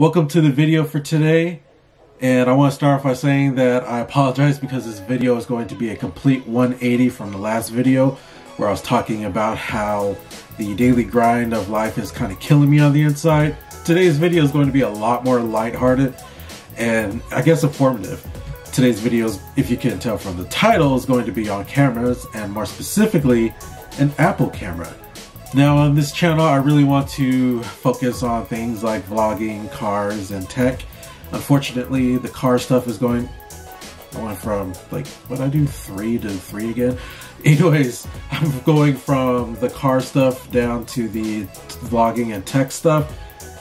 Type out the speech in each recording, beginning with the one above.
Welcome to the video for today. And I want to start off by saying that I apologize because this video is going to be a complete 180 from the last video where I was talking about how the daily grind of life is kind of killing me on the inside. Today's video is going to be a lot more lighthearted and I guess informative. Today's video, if you can tell from the title, is going to be on cameras and more specifically, an Apple camera. Now on this channel, I really want to focus on things like vlogging, cars, and tech. Unfortunately, the car stuff is going, went from like, what I do, three to three again? Anyways, I'm going from the car stuff down to the vlogging and tech stuff,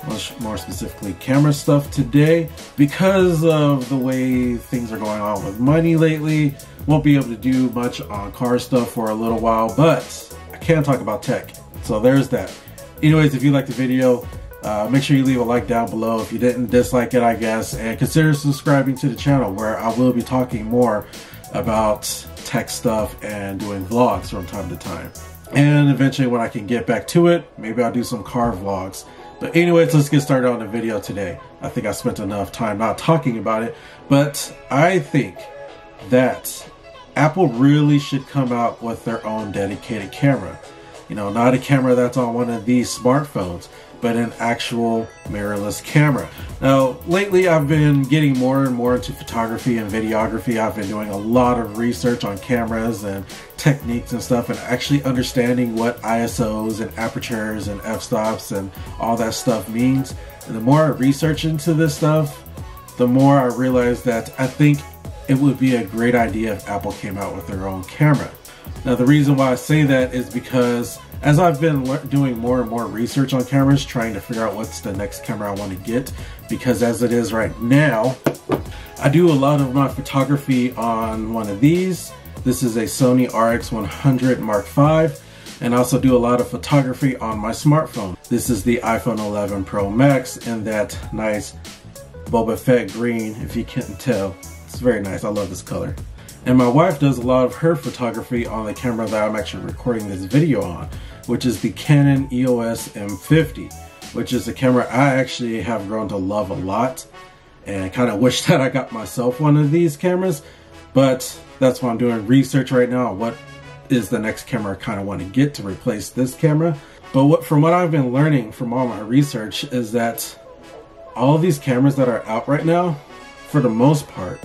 much more specifically camera stuff today. Because of the way things are going on with money lately, won't be able to do much on car stuff for a little while, but I can talk about tech. So there's that. Anyways, if you liked the video, uh, make sure you leave a like down below if you didn't dislike it, I guess, and consider subscribing to the channel where I will be talking more about tech stuff and doing vlogs from time to time. And eventually when I can get back to it, maybe I'll do some car vlogs. But anyways, let's get started on the video today. I think I spent enough time not talking about it, but I think that Apple really should come out with their own dedicated camera. You know, not a camera that's on one of these smartphones, but an actual mirrorless camera. Now, lately I've been getting more and more into photography and videography. I've been doing a lot of research on cameras and techniques and stuff and actually understanding what ISOs and apertures and f-stops and all that stuff means. And the more I research into this stuff, the more I realize that I think it would be a great idea if Apple came out with their own camera. Now the reason why I say that is because as I've been doing more and more research on cameras, trying to figure out what's the next camera I want to get, because as it is right now, I do a lot of my photography on one of these. This is a Sony RX100 Mark V, and I also do a lot of photography on my smartphone. This is the iPhone 11 Pro Max in that nice Boba Fett green, if you can't tell. It's very nice, I love this color. And my wife does a lot of her photography on the camera that I'm actually recording this video on, which is the Canon EOS M50, which is a camera I actually have grown to love a lot. And I kind of wish that I got myself one of these cameras, but that's why I'm doing research right now what is the next camera I kind of want to get to replace this camera. But what, from what I've been learning from all my research is that all these cameras that are out right now, for the most part,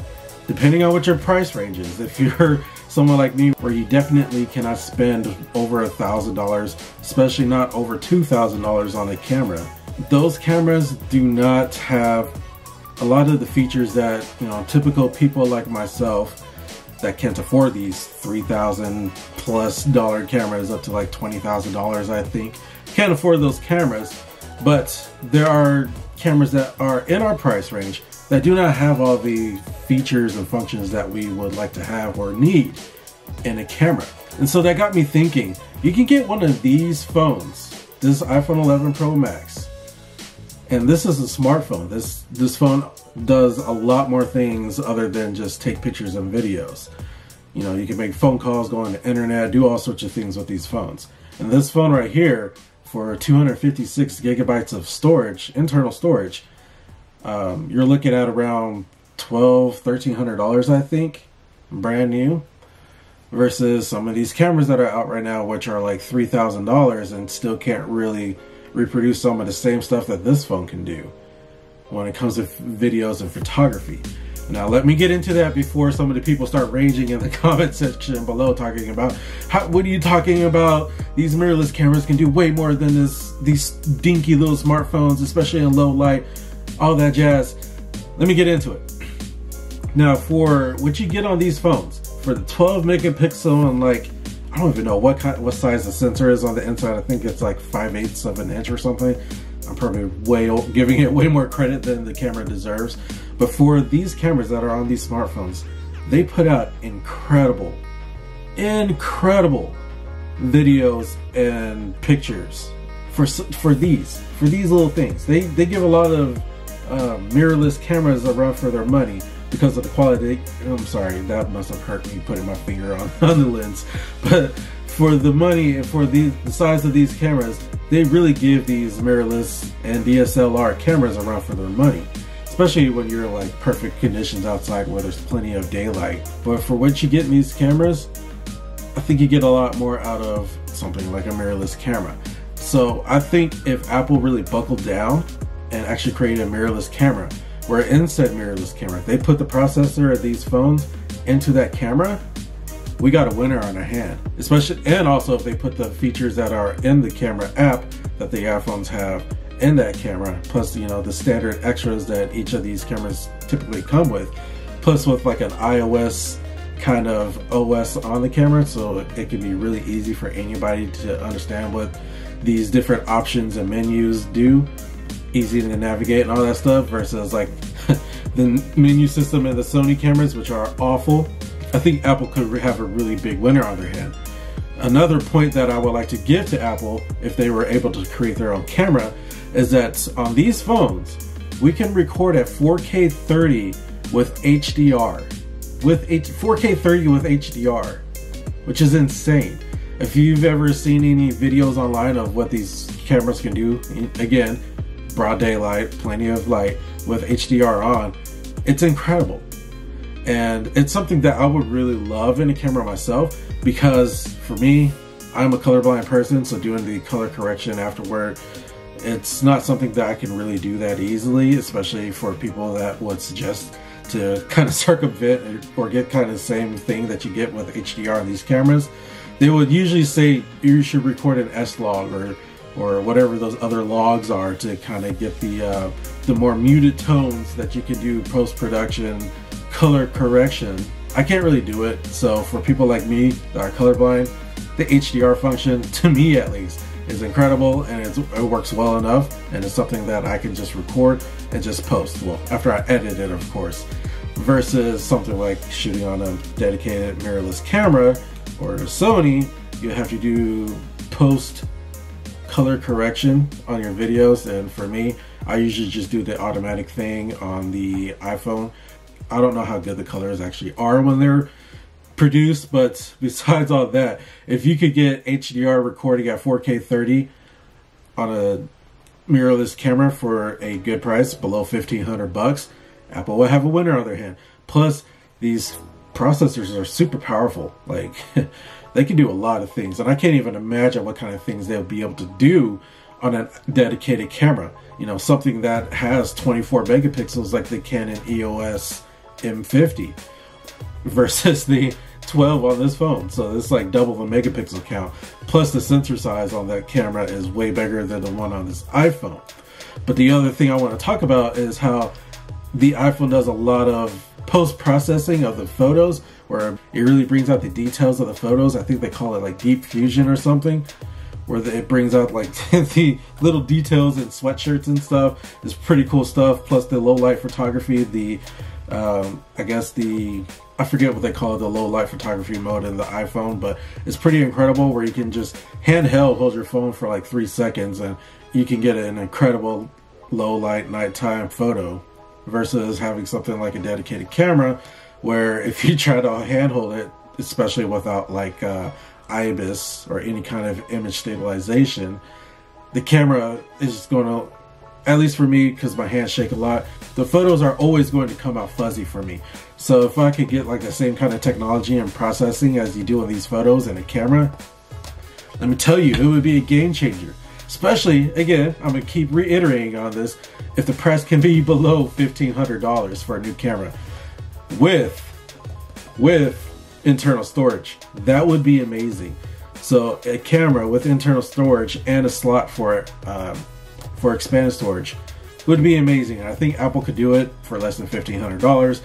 depending on what your price range is. If you're someone like me where you definitely cannot spend over a thousand dollars, especially not over two thousand dollars on a camera. Those cameras do not have a lot of the features that you know typical people like myself that can't afford these three thousand plus dollar cameras up to like twenty thousand dollars I think can't afford those cameras but there are cameras that are in our price range that do not have all the features and functions that we would like to have or need in a camera. And so that got me thinking, you can get one of these phones, this iPhone 11 Pro Max, and this is a smartphone. This, this phone does a lot more things other than just take pictures and videos. You know, you can make phone calls, go on the internet, do all sorts of things with these phones. And this phone right here, for 256 gigabytes of storage, internal storage, um, you're looking at around twelve, thirteen hundred dollars, I think, brand new. Versus some of these cameras that are out right now, which are like three thousand dollars and still can't really reproduce some of the same stuff that this phone can do when it comes to videos and photography. Now, let me get into that before some of the people start raging in the comment section below talking about how, what are you talking about? These mirrorless cameras can do way more than this these dinky little smartphones, especially in low light all that jazz. Let me get into it. Now, for what you get on these phones, for the 12 megapixel and like, I don't even know what kind, what size the sensor is on the inside. I think it's like 5 eighths of an inch or something. I'm probably way giving it way more credit than the camera deserves. But for these cameras that are on these smartphones, they put out incredible, incredible videos and pictures for for these for these little things. They they give a lot of uh, mirrorless cameras around for their money because of the quality. I'm sorry, that must have hurt me putting my finger on, on the lens. But for the money and for the, the size of these cameras, they really give these mirrorless and DSLR cameras a run for their money. Especially when you're like perfect conditions outside where there's plenty of daylight. But for what you get in these cameras, I think you get a lot more out of something like a mirrorless camera. So I think if Apple really buckled down and actually created a mirrorless camera, where in said mirrorless camera, they put the processor of these phones into that camera, we got a winner on our hand. Especially, and also if they put the features that are in the camera app that the iPhones have in that camera, plus you know the standard extras that each of these cameras typically come with, plus with like an iOS kind of OS on the camera, so it can be really easy for anybody to understand what these different options and menus do easy to navigate and all that stuff versus like the menu system and the Sony cameras, which are awful. I think Apple could have a really big winner on their hand. Another point that I would like to give to Apple, if they were able to create their own camera, is that on these phones, we can record at 4K 30 with HDR. With H 4K 30 with HDR, which is insane. If you've ever seen any videos online of what these cameras can do, again, broad daylight, plenty of light with HDR on, it's incredible. And it's something that I would really love in a camera myself because for me, I'm a colorblind person, so doing the color correction afterward, it's not something that I can really do that easily, especially for people that would suggest to kind of circumvent or get kind of the same thing that you get with HDR on these cameras. They would usually say you should record an S log or or whatever those other logs are to kind of get the uh, the more muted tones that you can do post production color correction. I can't really do it, so for people like me that are colorblind, the HDR function, to me at least, is incredible and it works well enough and it's something that I can just record and just post. Well, after I edit it, of course. Versus something like shooting on a dedicated mirrorless camera or a Sony, you have to do post color correction on your videos and for me I usually just do the automatic thing on the iPhone. I don't know how good the colors actually are when they're produced but besides all that if you could get HDR recording at 4k 30 on a mirrorless camera for a good price below 1500 bucks Apple will have a winner on their hand. Plus these processors are super powerful like they can do a lot of things. And I can't even imagine what kind of things they'll be able to do on a dedicated camera. You know, something that has 24 megapixels like the Canon EOS M50 versus the 12 on this phone. So it's like double the megapixel count. Plus the sensor size on that camera is way bigger than the one on this iPhone. But the other thing I want to talk about is how the iPhone does a lot of post processing of the photos where it really brings out the details of the photos. I think they call it like deep fusion or something, where it brings out like the little details in sweatshirts and stuff. It's pretty cool stuff. Plus the low light photography, the um, I guess the I forget what they call it, the low light photography mode in the iPhone, but it's pretty incredible where you can just handheld hold your phone for like three seconds and you can get an incredible low light nighttime photo versus having something like a dedicated camera where if you try to handhold it, especially without like uh, IBIS or any kind of image stabilization, the camera is going to, at least for me, because my hands shake a lot, the photos are always going to come out fuzzy for me. So if I could get like the same kind of technology and processing as you do in these photos in a camera, let me tell you, it would be a game changer. Especially, again, I'm gonna keep reiterating on this, if the price can be below $1,500 for a new camera with with internal storage. That would be amazing. So a camera with internal storage and a slot for um, for expanded storage would be amazing. I think Apple could do it for less than fifteen hundred dollars.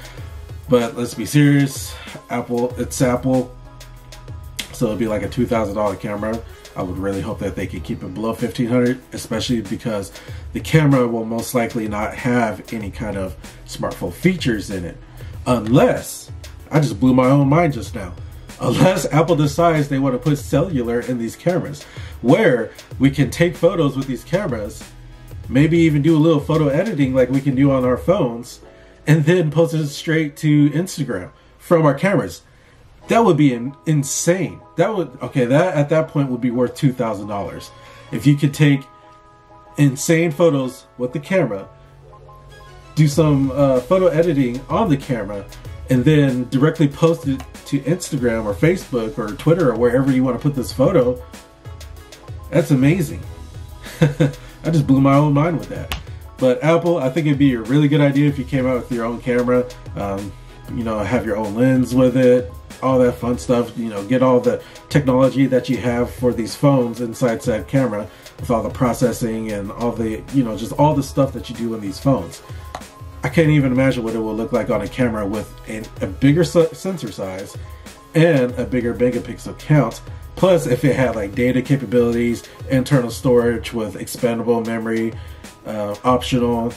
But let's be serious, Apple. It's Apple, so it'd be like a two thousand dollar camera. I would really hope that they could keep it below 1500 especially because the camera will most likely not have any kind of smartphone features in it unless I just blew my own mind just now. Unless Apple decides they want to put cellular in these cameras, where we can take photos with these cameras, maybe even do a little photo editing like we can do on our phones, and then post it straight to Instagram from our cameras. That would be in, insane. That would okay. That at that point would be worth two thousand dollars if you could take insane photos with the camera, do some uh, photo editing on the camera, and then directly post it to Instagram or Facebook or Twitter or wherever you want to put this photo. That's amazing. I just blew my own mind with that. But Apple, I think it'd be a really good idea if you came out with your own camera. Um, you know, have your own lens with it, all that fun stuff. You know, get all the technology that you have for these phones inside that camera with all the processing and all the, you know, just all the stuff that you do in these phones. I can't even imagine what it will look like on a camera with a, a bigger sensor size and a bigger megapixel count. Plus, if it had like data capabilities, internal storage with expandable memory, uh, optional,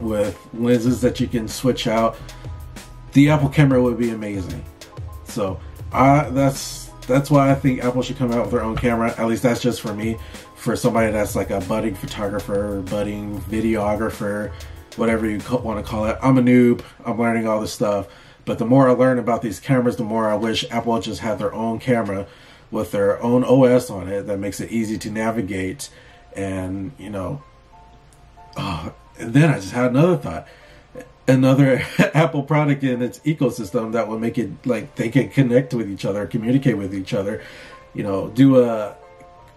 with lenses that you can switch out, the Apple camera would be amazing. So, I that's that's why I think Apple should come out with their own camera. At least that's just for me. For somebody that's like a budding photographer, budding videographer, whatever you want to call it. I'm a noob. I'm learning all this stuff. But the more I learn about these cameras, the more I wish Apple just had their own camera with their own OS on it that makes it easy to navigate. And, you know, oh, and then I just had another thought. Another Apple product in its ecosystem that will make it like they can connect with each other, communicate with each other, you know, do a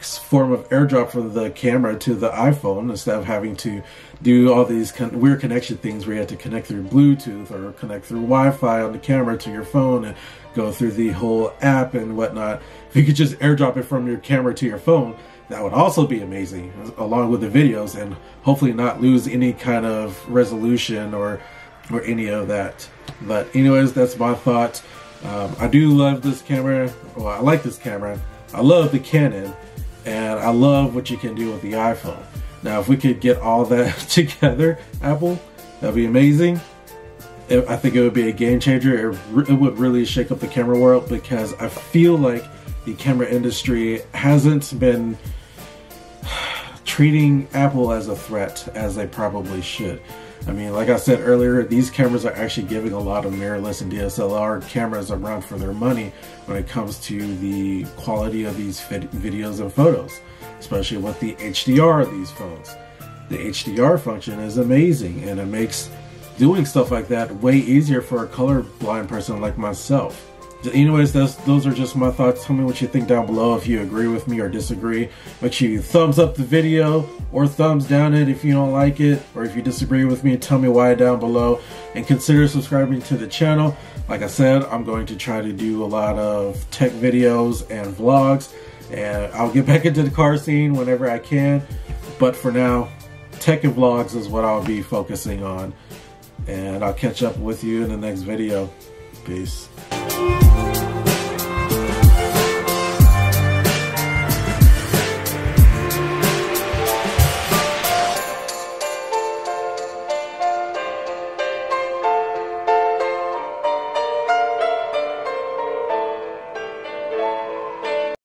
form of airdrop from the camera to the iPhone instead of having to do all these con- weird connection things where you have to connect through Bluetooth or connect through Wi-Fi on the camera to your phone and go through the whole app and whatnot. If you could just airdrop it from your camera to your phone, that would also be amazing, along with the videos, and hopefully not lose any kind of resolution or or any of that. But anyways, that's my thought. Um, I do love this camera. Well, I like this camera. I love the Canon and I love what you can do with the iPhone. Now, if we could get all that together, Apple, that'd be amazing. I think it would be a game changer. It, it would really shake up the camera world because I feel like the camera industry hasn't been treating Apple as a threat as they probably should. I mean, like I said earlier, these cameras are actually giving a lot of mirrorless and DSLR cameras a run for their money when it comes to the quality of these videos and photos, especially with the HDR of these phones. The HDR function is amazing and it makes doing stuff like that way easier for a colorblind person like myself anyways those those are just my thoughts. Tell me what you think down below if you agree with me or disagree. Make sure you thumbs up the video or thumbs down it if you don't like it or if you disagree with me tell me why down below. And consider subscribing to the channel. Like i said i'm going to try to do a lot of tech videos and vlogs and i'll get back into the car scene whenever i can. But for now tech and vlogs is what i'll be focusing on. And i'll catch up with you in the next video. Peace